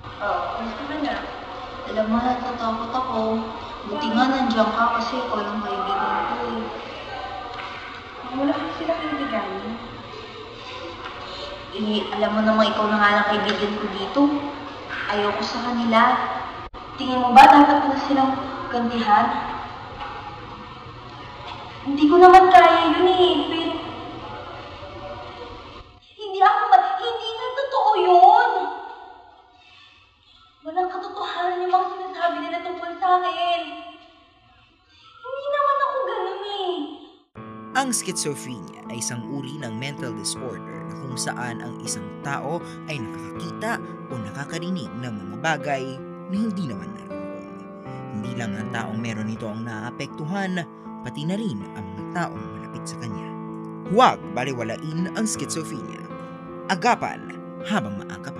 Oh, gusto ka na. Alam mo, natatakot ako. Buti nga nandiyan ka kasi ikaw lang kaibigan ko. Wala kasi sila kaibigan. Eh, alam mo naman ikaw na nga lang kaibigan ko dito. Ayoko sa kanila. Tingin mo ba dapat ko na silang gantihan? Hindi ko naman kaya yun eh, Walang katotohanan yung mga sinasabi nila tungkol sa akin. Hindi naman ako ganun eh. Ang schizophrenia ay isang uri ng mental disorder na kung saan ang isang tao ay nakakakita o nakakarinig ng mga bagay na hindi naman naroon. Hindi lang ang taong meron nito ang naapektuhan, pati na rin ang mga taong malapit sa kanya. Huwag baliwalain ang schizophrenia. Agapan habang maaga pa.